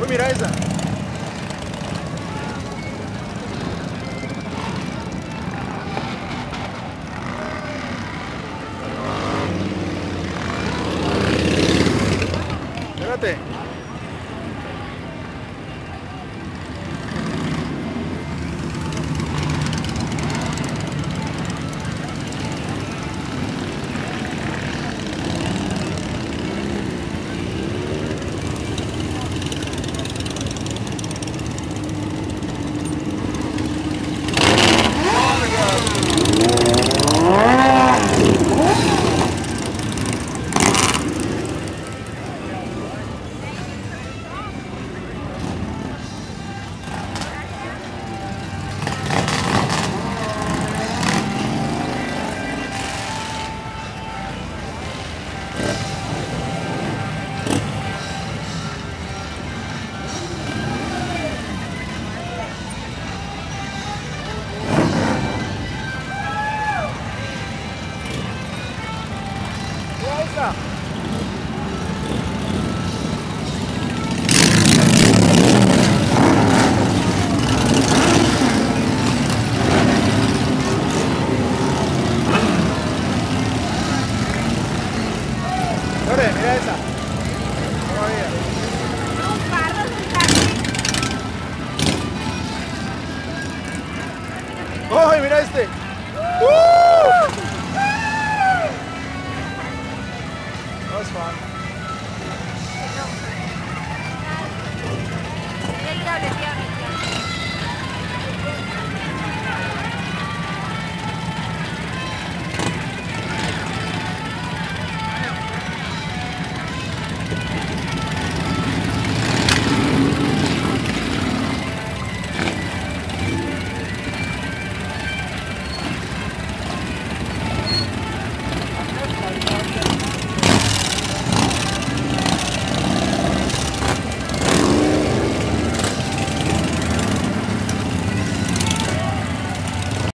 Uy, mira esa. Espérate. está. Mira mira este! ¡Uh! one.